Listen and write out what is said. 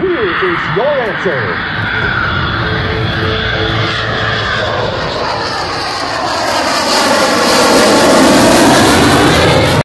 Here is your answer.